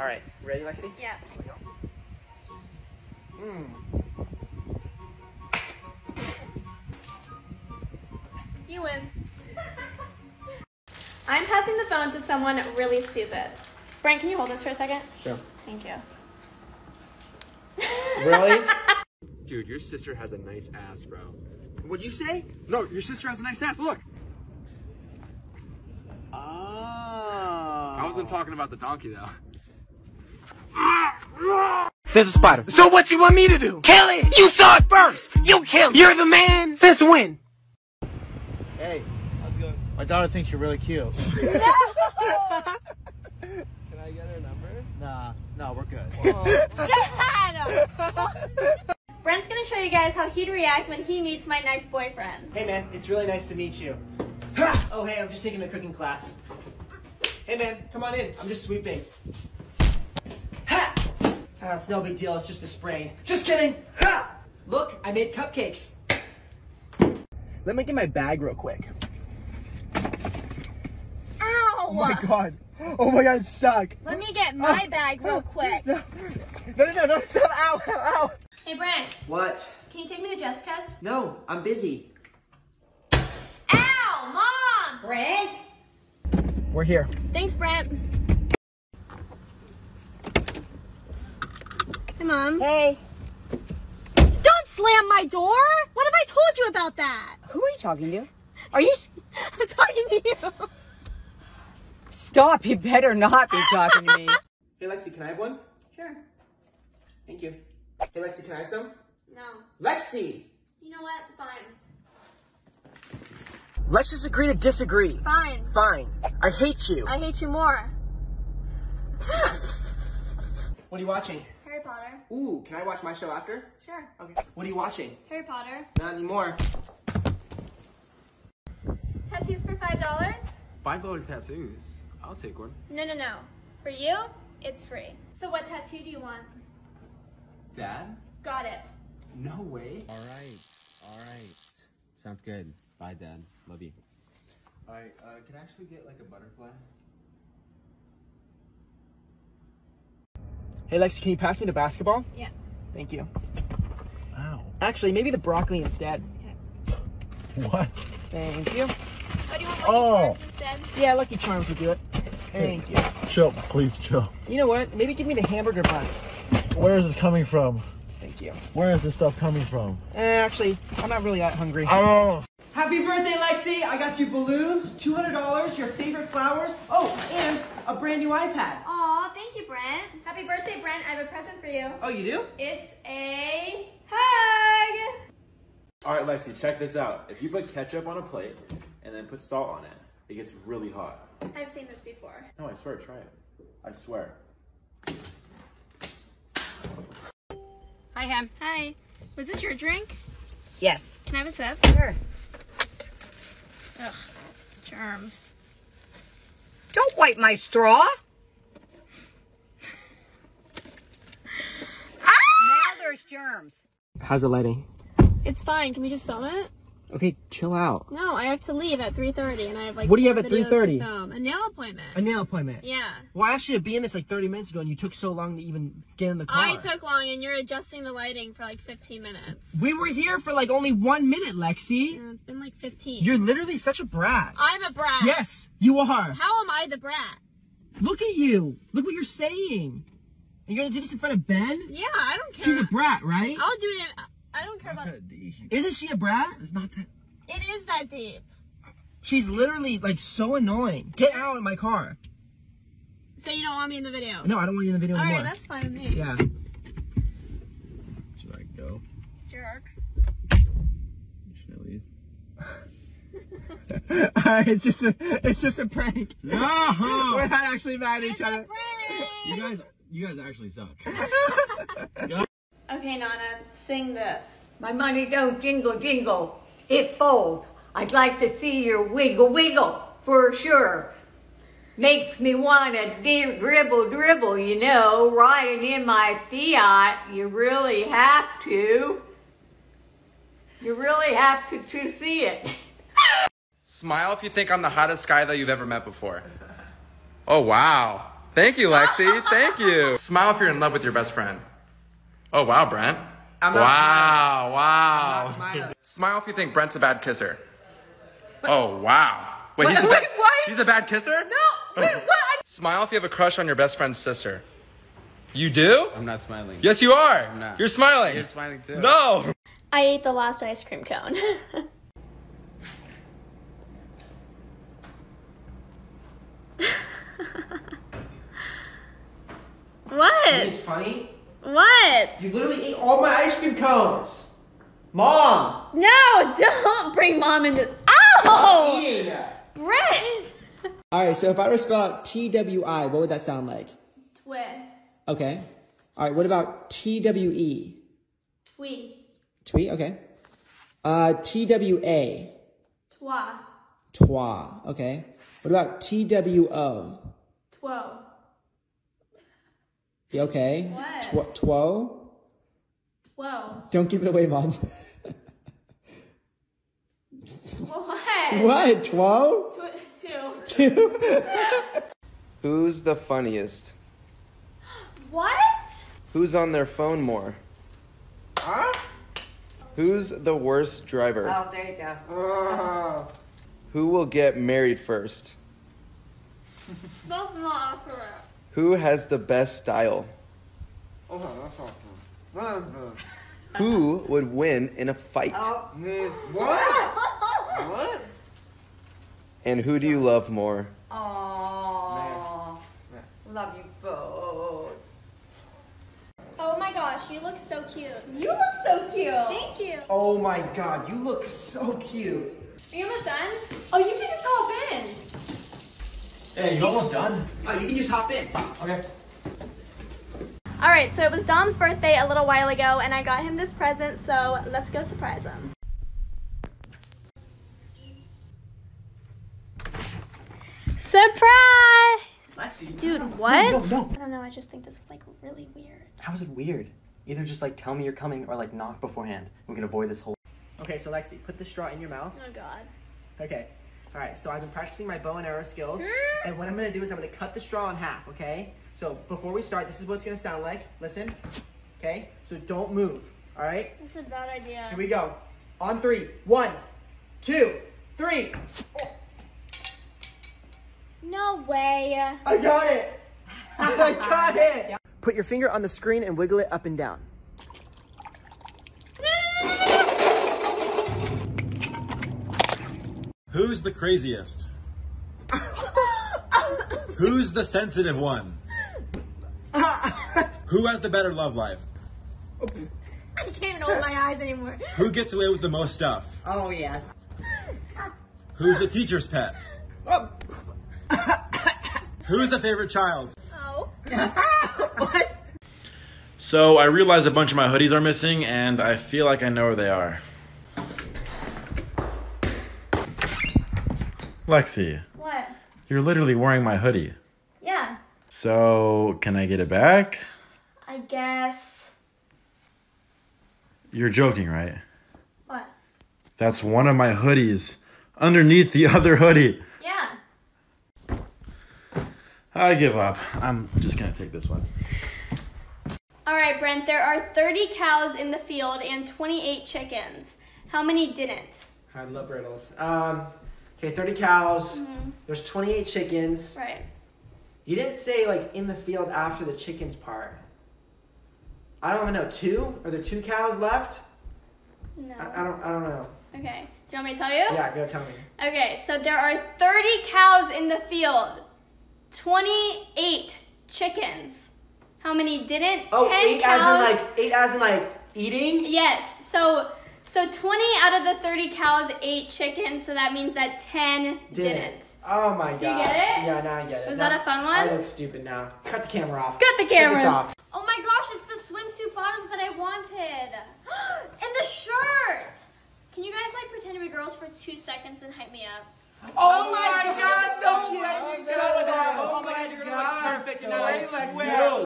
All right, ready, Lexi? Yeah. Hmm. You win. I'm passing the phone to someone really stupid. Brent, can you hold this for a second? Sure. Thank you. Really? Dude, your sister has a nice ass, bro. What'd you say? No, your sister has a nice ass. Look. Oh. I wasn't talking about the donkey though. There's a spider. So what you want me to do? Kill it! You saw it first! You kill it! You're the man! Since when? Hey, how's it going? My daughter thinks you're really cute. No! Can I get her number? Nah, no, we're good. Dad! Oh. Brent's gonna show you guys how he'd react when he meets my next boyfriend. Hey man, it's really nice to meet you. Oh hey, I'm just taking a cooking class. Hey man, come on in. I'm just sweeping. Ha! Ah, it's no big deal. It's just a sprain. Just kidding. Ha! Look, I made cupcakes. Let me get my bag real quick. Ow! Oh my god. Oh my god, it's stuck. Let me get my bag real quick. No, no, no, no, no, stop. Ow, ow, ow. Hey Brent, What? can you take me to Jessica's? No, I'm busy. Ow! Mom! Brent! We're here. Thanks, Brent. Hey, Mom. Hey, Don't slam my door! What have I told you about that? who are you talking to? Are you? s- I'm talking to you. Stop! You better not be talking to me. Hey Lexi, can I have one? Sure. Thank you. Hey Lexi, can I have some? No. Lexi! You know what? Fine. Let's just agree to disagree. Fine. Fine. I hate you. I hate you more. What are you watching? Harry Potter. Ooh, can I watch my show after? Sure. Okay. What are you watching? Harry Potter. Not anymore. Tattoos for five dollars? Five dollar tattoos. I'll take one. No, no, no. For you, it's free. So what tattoo do you want? Dad? Got it. No way. All right. All right. Sounds good. Bye, Dad. Love you. Alright, uh, can I actually get like a butterfly? Hey Lexi, can you pass me the basketball? Yeah. Thank you. Ow. Actually, maybe the broccoli instead. What? Thank you. Oh, do you want Lucky Oh. Charms instead? Yeah, Lucky Charms would do it. Thank you. Chill, please chill. You know what? Maybe give me the hamburger buns. Where is this coming from? Thank you. Where is this stuff coming from? Eh, actually, I'm not really that hungry. Oh. Happy birthday, Lexi! I got you balloons, $200, your favorite flowers, oh, and a brand new iPad. Aw, thank you, Brent. Happy birthday, Brent. I have a present for you. Oh, you do? It's a hug. Alright, Lexi, check this out. If you put ketchup on a plate and then put salt on it, it gets really hot. I've seen this before. No, I swear, try it. I swear. Hi, Ham. Hi. Was this your drink? Yes. Can I have a sip? Sure. Ugh, germs. Don't my straw. Ah! Now there's germs. How's the lighting? It's fine. Can we just film it? Okay, chill out. No, I have to leave at 3.30 and I have like What do you have at 3:30? A nail appointment. A nail appointment. Yeah. Well, I asked you to be in this like 30 minutes ago, and you took so long to even get in the car. I took long and you're adjusting the lighting for like 15 minutes. We were here for like only one minute, Lexi. Yeah, it's been like 15. You're literally such a brat. I'm a brat. Yes, you are. How am I the brat? Look at you. Look what you're saying. You're you gonna do this in front of Ben? Yeah, I don't care. She's a brat, right? I'll do it. I don't care about. Isn't she a brat? It's not that. It is that deep. She's literally like so annoying. Get out of my car. So you don't want me in the video? No, I don't want you in the video All anymore. right, that's fine with me. yeah. Should I go? Jerk. Should I leave? Alright, it's just a it's just a prank. No! We're not actually mad at each other. You guys, you guys actually suck. Okay, Nana, sing this. My money don't jingle jingle, it folds. I'd like to see your wiggle wiggle for sure. Makes me want to dribble dribble, you know, riding in my Fiat. You really have to. You really have to to see it. Smile if you think I'm the hottest guy that you've ever met before. Oh wow. Thank you, Lexi. Thank you. Smile if you're in love with your best friend. Oh, wow, Brent. I'm not wow, wow. not smiling. Smile if you think Brent's a bad kisser. Oh, wow. Wait, he's, a Wait, bad, what? he's a bad kisser? No, wait, oh. what? Smile if you have a crush on your best friend's sister. You do? I'm not smiling. Yes, you are. I'm not. You're smiling. You're smiling too. No. I ate the last ice cream cone. what? It's what? funny. What? You literally ate all my ice cream cones. Mom. No, don't bring mom into. Ow! Oh! Eating. Brent! All right, so if I were to spell out T W I, what would that sound like? Twit. Okay. All right, what about T W E? Twee. Tweet, okay. Uh, T W A. Twa. Twa, okay. What about T W O? Two. You okay? What? Tw- two? Whoa. Don't give it away, mom. What? what? Two? Tw- two. Two? Who's the funniest? What? Who's on their phone more? huh? Who's the worst driver? Oh, there you go. Who will get married first? That's not correct. Who has the best style? Aha, that's awesome. Huh? Who would win in a fight? Oh, what? what? And who do you love more? Aw. Love you both. Oh my gosh, you look so cute. You look so cute. Thank you. Oh my god, you look so cute. Are you almost done? Oh, you can just hop in. Hey, you almost done? Oh, you can just hop in. Okay. All right, so it was Dom's birthday a little while ago, and I got him this present, so let's go surprise him. Surprise! Lexi. Dude, what? No, no, no. I don't know, I just think this is like really weird. How is it weird? Either just like tell me you're coming or like knock beforehand. We can avoid this whole. Okay, so Lexi, put the straw in your mouth. Oh god. Okay. All right, so I've been practicing my bow and arrow skills, mm. and what I'm gonna do is I'm gonna cut the straw in half, okay? So before we start, this is what it's gonna sound like. Listen, okay? So don't move, all right? This is a bad idea. Here we go. On three. One, two, three. No way. I got it! I got it! Put your finger on the screen and wiggle it up and down. Who's the craziest? Who's the sensitive one? Who has the better love life? I can't even open my eyes anymore. Who gets away with the most stuff? Oh, yes. Who's the teacher's pet? Oh. Who's the favorite child? Oh. So I realized a bunch of my hoodies are missing, and I feel like I know where they are. Lexi, What? you're literally wearing my hoodie. Yeah. So can I get it back? I guess. You're joking, right? What? That's one of my hoodies underneath the other hoodie. Yeah. I give up. I'm just gonna take this one. All right, Brent, there are 30 cows in the field and 28 chickens. How many didn't? I love riddles. Um, okay, 30 cows. There's 28 chickens. Right. You didn't say like in the field after the chickens part. I don't even know. Two? Are there two cows left? No. I, I don't. I don't know. Okay. Do you want me to tell you? Yeah, go tell me. Okay, so there are 30 cows in the field, 28 chickens. How many didn't? Oh, 10 eight cows. as in like eight as in like eating. Yes. So so 20 out of the 30 cows ate chicken, so that means that 10 didn't. Oh my god. Do you get it? Yeah, now I get it. Was Now- that a fun one? I look stupid now. Cut the camera off. Cut the camera off. Oh my gosh, it's the swimsuit bottoms that I wanted. and the shirt. Can you guys like pretend to be girls for two seconds and hype me up? Oh, oh my god, so cute. I didn't know. Oh my god. Perfect. And I swear.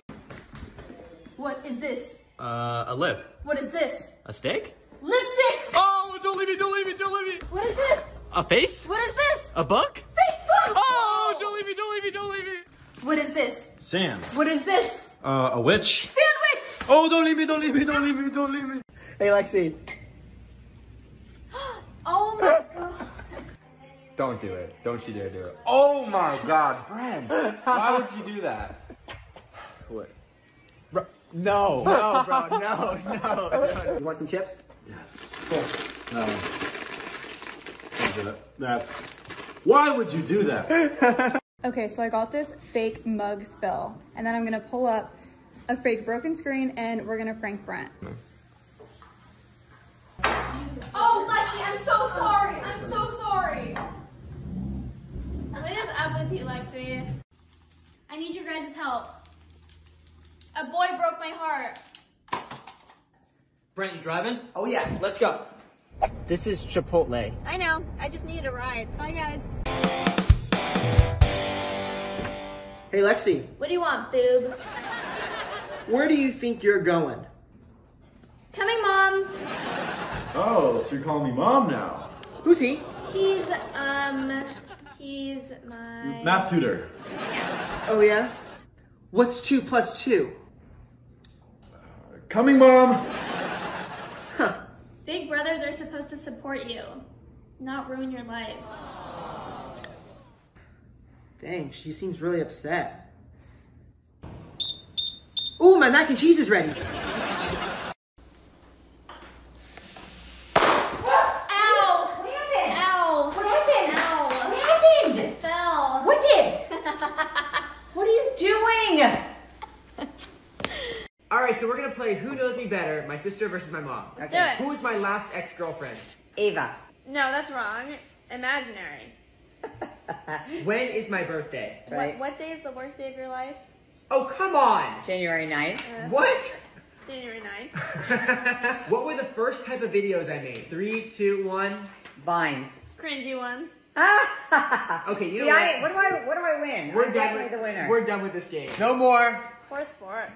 What is this? Uh, a lip. What is this? A steak? Lipstick! Oh, don't leave me, don't leave me, don't leave me! What is this? A face? What is this? A book? Facebook! Oh, don't leave me, don't leave me, don't leave me! What is this? Sam. What is this? Uh, a witch? Sandwich! Oh, don't leave me, don't leave me, don't leave me, don't leave me. Hey, Lexi. Oh my god. Don't do it. Don't you dare do it. Oh my god, Brent. Why would you do that? What? No, no, bro, no, no, no. You want some chips? Yes. No. Don't that. That's. Why would you do that? Okay, so I got this fake mug spill, and then I'm gonna pull up a fake broken screen, and we're gonna prank Brent. Oh, Lexi, I'm so sorry. I'm so sorry. What is up with you, Lexi? I need your guys' help. A boy broke my heart. Brent, you driving? Oh yeah, let's go. This is Chipotle. I know. I just needed a ride. Bye, guys. Hey Lexi, What do you want, boob? where do you think you're going? Coming, mom. Oh, so you're calling me mom now? Who's he? He's um, he's my Math tutor. Oh yeah? What's two plus two? Coming, mom. Big brothers are supposed to support you, not ruin your life. Dang, she seems really upset. Ooh, my mac and cheese is ready. Ow! What happened? Ow! What happened? Ow! What happened? It fell. What did? What are you doing? All right, so we're gonna play Who Knows Me Better, my sister versus my mom. Do it. Who is my last ex-girlfriend? Ava. No, that's wrong. Imaginary. When is my birthday? What, what day is the worst day of your life? Oh, come on! January 9th. Uh, what? January 9th. what were the first type of videos I made? Three, two, one. Vines. Cringy ones. Okay, you See, know I, what? what do I, what do I win? We're I'm done definitely with the winner. We're done with this game. No more. Four sport.